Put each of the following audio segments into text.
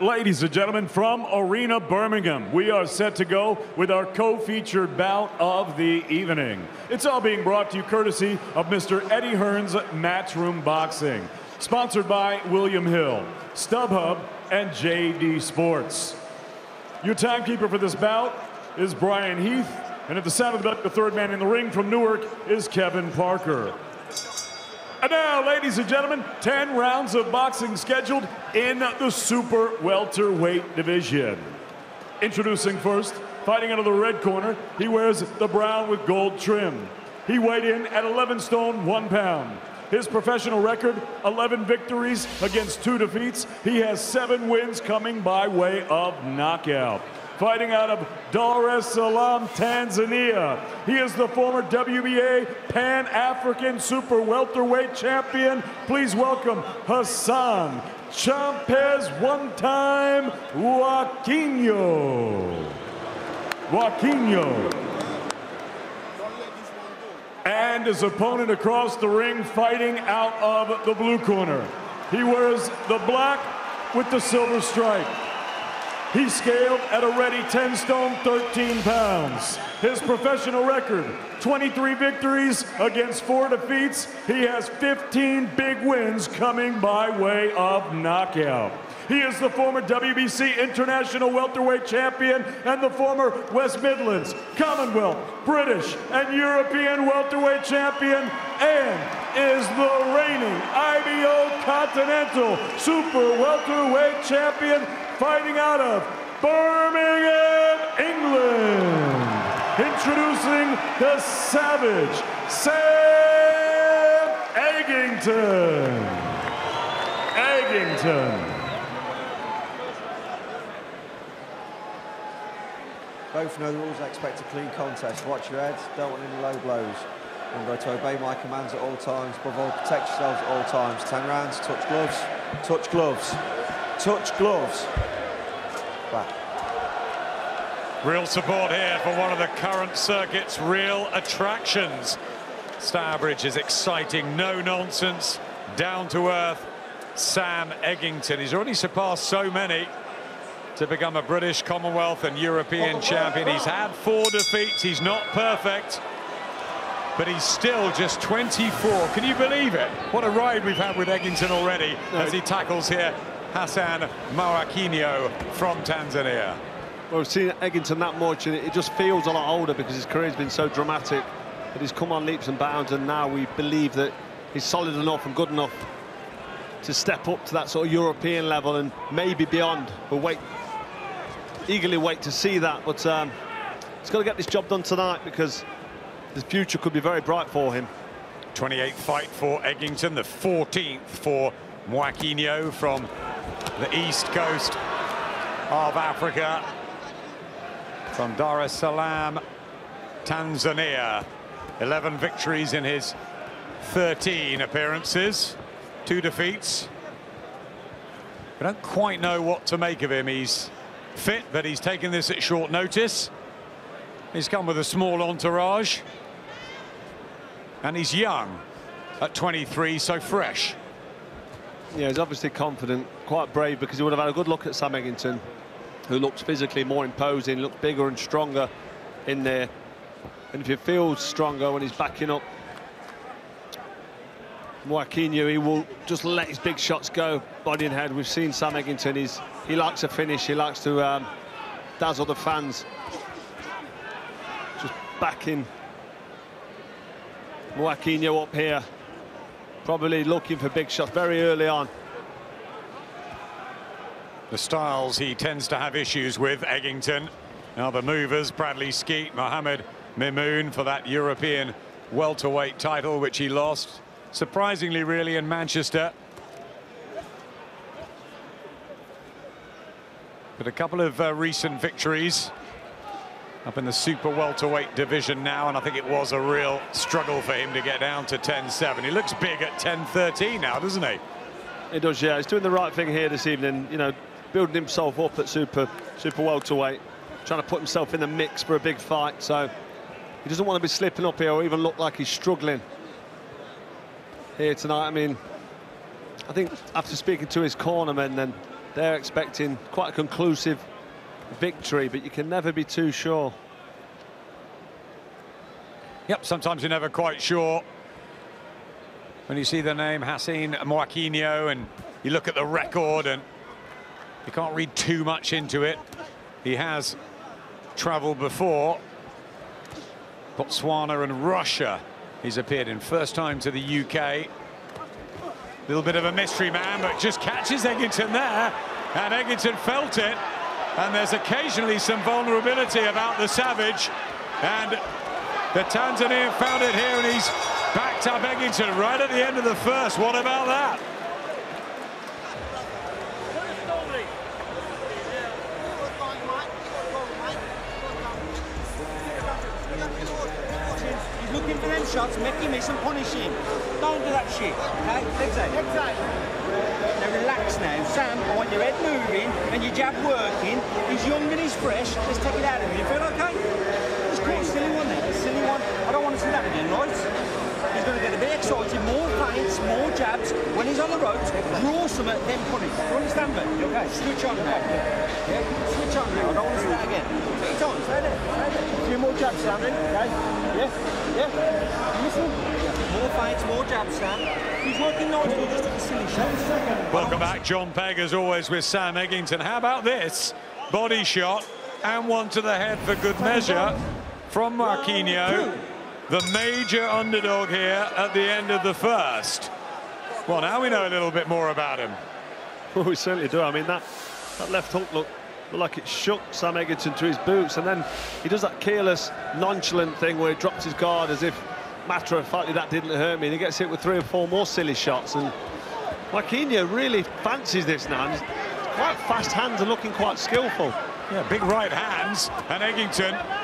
Ladies and gentlemen, from Arena Birmingham, we are set to go with our co-featured bout of the evening. It's all being brought to you courtesy of Mr. Eddie Hearn's Matchroom Boxing, sponsored by William Hill, StubHub, and JD Sports. Your timekeeper for this bout is Brian Heath, and at the sound of the bell, the third man in the ring from Newark is Kevin Parker. And now, ladies and gentlemen, 10 rounds of boxing scheduled in the super welterweight division. Introducing first, fighting out of the red corner, he wears the brown with gold trim. He weighed in at 11 stone, 1 pound. His professional record 11 victories against two defeats. He has seven wins coming by way of knockout fighting out of Dar es Salaam, Tanzania. He is the former WBA Pan African Super Welterweight Champion. Please welcome Hassan Champez, one time Mwakinyo. Mwakinyo. And his opponent across the ring fighting out of the blue corner. He wears the black with the silver stripe. He scaled at a ready 10 stone, 13 pounds. His professional record 23 victories against four defeats. He has 15 big wins coming by way of knockout. He is the former WBC International Welterweight Champion and the former West Midlands, Commonwealth, British, and European Welterweight Champion and is the reigning IBO Continental Super Welterweight Champion fighting out of Birmingham, England. Introducing the Savage, Sam Eggington. Eggington. Both know the rules. I expect a clean contest. Watch your heads. Don't want any low blows. Remember to obey my commands at all times. Above all, protect yourselves at all times. Ten rounds. Touch gloves. Touch gloves. Touch gloves. Back. Real support here for one of the current circuit's real attractions. Stourbridge is exciting, no nonsense, down to earth. Sam Eggington, he's already surpassed so many to become a British Commonwealth and European champion. He's had four defeats, he's not perfect, but he's still just 24. Can you believe it? What a ride we've had with Eggington already as he tackles here Hassan Mwakinyo from Tanzania. Well, we've seen Eggington that much, and it just feels a lot older because his career's been so dramatic. But he's come on leaps and bounds, and now we believe that he's solid enough and good enough to step up to that sort of European level and maybe beyond. We'll wait, eagerly wait to see that. But um, he's got to get this job done tonight because the future could be very bright for him. 28th fight for Eggington, the 14th for Mwakinyo from the east coast of Africa from Dar es Salaam, Tanzania. 11 victories in his 13 appearances, two defeats. We don't quite know what to make of him. He's fit, but he's taken this at short notice. He's come with a small entourage. And he's young at 23, so fresh. Yeah, he's obviously confident, quite brave, because he would have had a good look at Sam Eggington, who looks physically more imposing, looks bigger and stronger in there. And if he feels stronger when he's backing up Mwakinyo, he will just let his big shots go, body and head. We've seen Sam Eggington, he's, he likes to finish, he likes to um, dazzle the fans. Just backing Mwakinyo up here. Probably looking for big shots very early on. The styles he tends to have issues with, Eggington. Now the movers, Bradley Skeete, Mohamed Mimoune for that European welterweight title, which he lost, surprisingly really, in Manchester. But a couple of uh, recent victories up in the super welterweight division now, and I think it was a real struggle for him to get down to 10-7. He looks big at 10-13 now, doesn't he? He does, yeah. He's doing the right thing here this evening, you know, building himself up at super, super welterweight, trying to put himself in the mix for a big fight, so he doesn't want to be slipping up here or even look like he's struggling here tonight. I mean, I think after speaking to his cornermen, then they're expecting quite a conclusive victory, but you can never be too sure. Yep, sometimes you're never quite sure. When you see the name Hassan Mwakinyo and you look at the record and you can't read too much into it. He has travelled before. Botswana and Russia he's appeared in. First time to the UK. A little bit of a mystery man, but just catches Eggington there. And Eggington felt it. And there's occasionally some vulnerability about the Savage. And the Tanzanian found it here, and he's backed up Eggington right at the end of the first. What about that? Shots, make him miss and punish him. Don't do that shit, okay? Out. Legs. Now relax now. Sam, I want your head moving and your jab working. He's young and he's fresh. Let's take it out of him. You feel okay? Just caught a silly one there. A silly one. I don't want to see that again, right? He's going to get a bit excited, more feints, more jabs. When he's on the ropes, draw some at them punish. You understand me? Okay. Switch on now. Yeah? Switch on now. I don't want to see that again. Three times. Stay there. Stay there. A few more jabs, Sam, then. Okay? Yeah? More fights, more jabs, Sam. He's working nicely, just took a silly shot. Welcome back, Jon Pegg, as always, with Sam Eggington. How about this? Body shot and one to the head for good measure from Mwakinyo, the major underdog here at the end of the first. Well, now we know a little bit more about him. Well, we certainly do. I mean, that, that left hook looked like it shook Sam Eggington to his boots, and then he does that careless, nonchalant thing where he drops his guard as if, matter of factly, that didn't hurt me, and he gets hit with three or four more silly shots, and Mwakinyo really fancies this now, and quite fast hands and looking quite skillful. Yeah, big right hands, and Eggington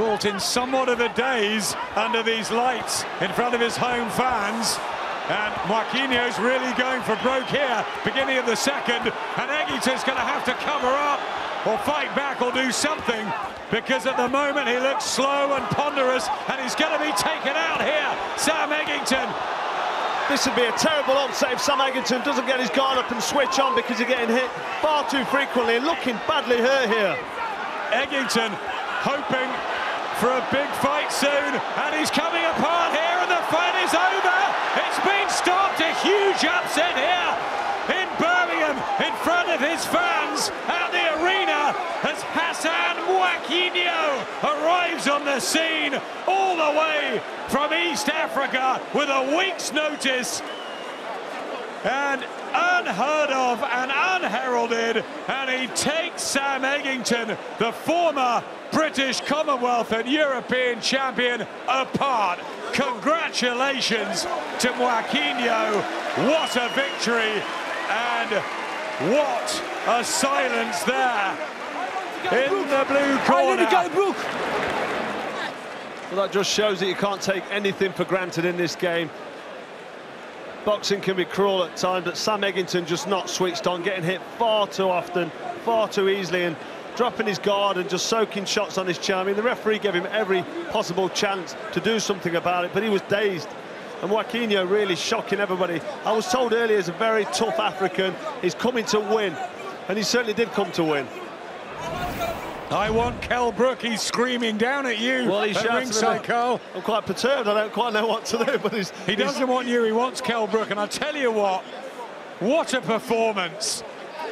caught in somewhat of a daze under these lights in front of his home fans. And Mwakinyo's really going for broke here, beginning of the second, and Eggington's going to have to cover up or fight back or do something because at the moment he looks slow and ponderous and he's going to be taken out here. Sam Eggington. This would be a terrible upset if Sam Eggington doesn't get his guard up and switch on because he's getting hit far too frequently and looking badly hurt here. Eggington hoping for a big fight soon and he's coming apart here and the fight is over. It's been stopped. A huge upset here in Birmingham in front of his fans at the arena as Hassan Mwakinyo arrives on the scene all the way from East Africa with a week's notice and unheard of and unheralded and he takes Sam Eggington the former British Commonwealth and European champion apart congratulations to Mwakinyo what a victory and what a silence there in the blue corner. Well, that just shows that you can't take anything for granted in this game. Boxing can be cruel at times, but Sam Eggington just not switched on, getting hit far too often, far too easily, and dropping his guard and just soaking shots on his chin. I mean, the referee gave him every possible chance to do something about it, but he was dazed and Mwakinyo really shocking everybody. I was told earlier he's a very tough African. He's coming to win, and he certainly did come to win. I want Kel Brook. He's screaming down at you. Well, he's ringside, Carl. I'm quite perturbed. I don't quite know what to do, but he's, he doesn't want you. He wants Kel Brook, and I tell you what, what a performance!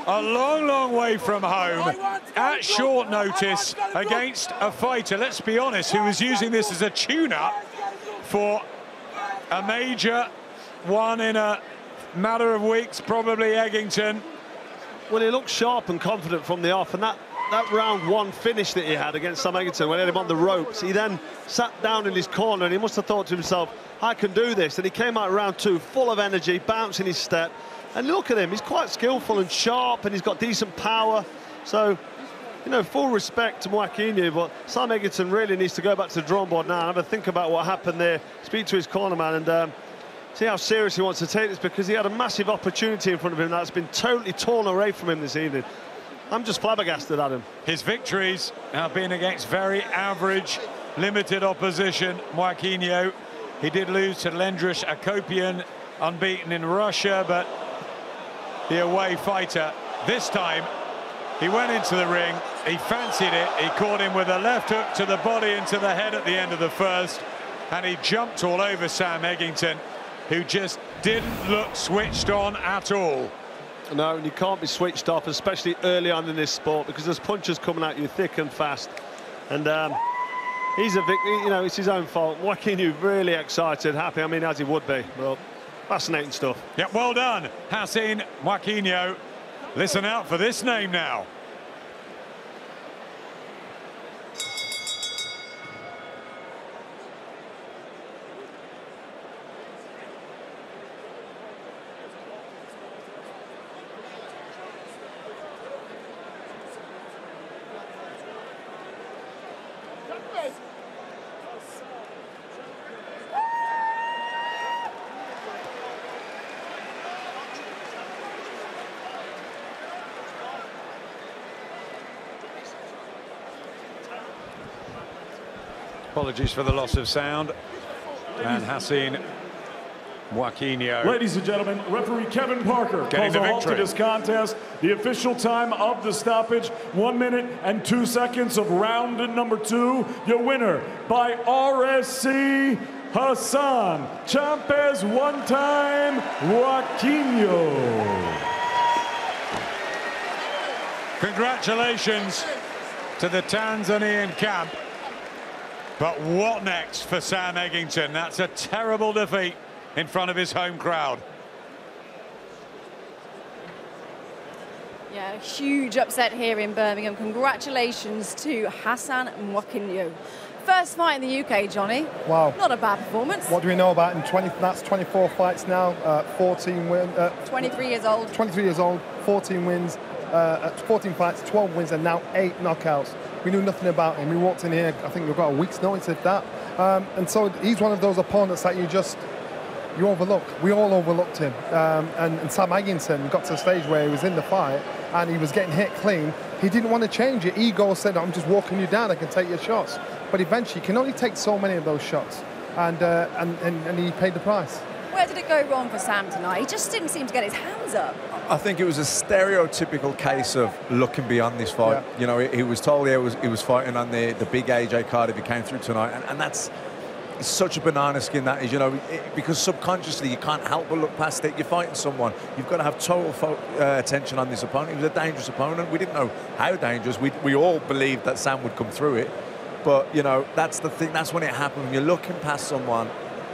A long, long way from home at short notice against a fighter. Let's be honest, who was using this as a tune-up for a major one in a matter of weeks, probably Eggington. Well, he looked sharp and confident from the off, and that, that round one finish that he had against Sam Eggington when he had him on the ropes, he then sat down in his corner and he must have thought to himself, I can do this. And he came out round two full of energy, bouncing his step. And look at him, he's quite skillful and sharp, and he's got decent power. So you know, full respect to Mwakinyo, but Sam Eggington really needs to go back to the drawing board now and have a think about what happened there, speak to his corner man and um, see how serious he wants to take this because he had a massive opportunity in front of him that's been totally torn away from him this evening. I'm just flabbergasted at him. His victories have been against very average, limited opposition. Mwakinyo, he did lose to Lendrush Akopian, unbeaten in Russia, but the away fighter this time he went into the ring, he fancied it, he caught him with a left hook to the body and to the head at the end of the first, and he jumped all over Sam Eggington, who just didn't look switched on at all. No, and you can't be switched off, especially early on in this sport, because there's punches coming at you thick and fast. And um, he's a victim, you know, it's his own fault. Mwakinyo really excited, happy, I mean, as he would be. Well, fascinating stuff. Yeah, well done, Hassan Mwakinyo. Listen out for this name now. Apologies for the loss of sound. And Hassan Ladies and gentlemen, referee Kevin Parker Getting calls the a halt to this contest. The official time of the stoppage, one minute and two seconds of round number two. Your winner by RSC, Hassan Champez, one-time Mwakinyo. Congratulations to the Tanzanian camp. But what next for Sam Eggington? That's a terrible defeat in front of his home crowd. Yeah, huge upset here in Birmingham. Congratulations to Hassan Mwakinyo. First fight in the UK, Johnny. Wow. Not a bad performance. What do we know about him? 20, that's 24 fights now, uh, 14 wins. uh, 23 years old. 23 years old, 14 wins, uh, 14 fights, 12 wins, and now eight knockouts. We knew nothing about him. We walked in here, I think we've got a week's notice of that. Um, and so he's one of those opponents that you just, you overlook. We all overlooked him. Um, and, and Sam Eggington got to the stage where he was in the fight and he was getting hit clean. He didn't want to change it. Ego said, I'm just walking you down, I can take your shots. But eventually, you can only take so many of those shots. And, uh, and, and, and he paid the price. Where did it go wrong for Sam tonight? He just didn't seem to get his hands up. I think it was a stereotypical case of looking beyond this fight. Yeah. You know, he, he was told he was, he was fighting on the, the big AJ card if he came through tonight, and, and that's it's such a banana skin that is, you know, it, because subconsciously you can't help but look past it. You're fighting someone, you've got to have total uh, attention on this opponent. He was a dangerous opponent. We didn't know how dangerous. We, we all believed that Sam would come through it, but you know, that's the thing. That's when it happened. When you're looking past someone,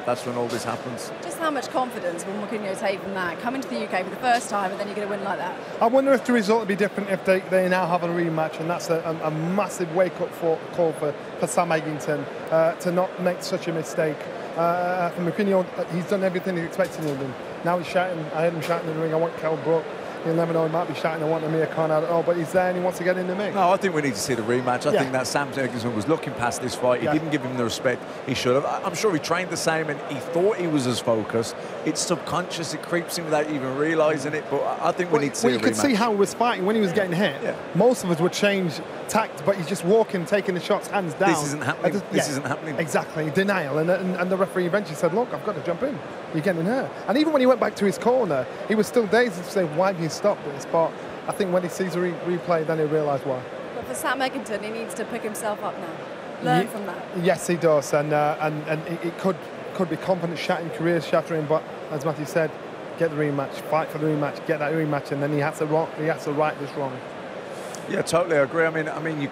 that's when all this happens. Just how much confidence will Mwakinyo take from that? Coming to the UK for the first time and then you get a win like that. I wonder if the result would be different if they, they now have a rematch, and that's a, a, a massive wake-up for, call for, for Sam Eggington uh, to not make such a mistake. Uh, for Mwakinyo, he's done everything he's expected of him. Now he's shouting, I heard him shouting in the ring, I want Kel Brook. You'll never know, he might be shouting, I want Amir Khan, I don't know, oh, but he's there and he wants to get in the mix. No, I think we need to see the rematch. I Yeah. think that Sam Ferguson was looking past this fight. He Yeah. didn't give him the respect he should have. I'm sure he trained the same and he thought he was as focused. It's subconscious. It creeps in without even realising it. But I think we Well, need to see well, you could see how he was fighting when he was getting hit. Yeah. Most of us would change tact, but he's just walking, taking the shots, hands down. This isn't happening. Just- This isn't happening. Exactly, denial. And, and, and the referee eventually said, look, I've got to jump in. You're getting hurt. And even when he went back to his corner, he was still dazed to say, why have you stopped this? But I think when he sees the re- replay, then he'll realise why. But for Sam Eggington, he needs to pick himself up now. Learn Ye- from that. Yes, he does, and uh, and and it, it could could be confidence shattering, career shattering. But as Matthew said, get the rematch, fight for the rematch, get that rematch, and then he has to wrong, he has to right this wrong. Yeah, totally agree. I mean, I mean, you,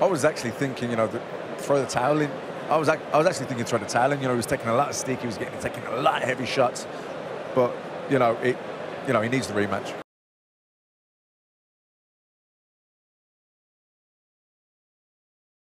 I was actually thinking, you know, that throw the towel in. I was, I was actually thinking throw the towel in. You know, he was taking a lot of stick. He was getting taking a lot of heavy shots, but you know, it, you know, he needs the rematch.